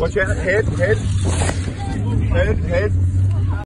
Watch out, head, head, head, head.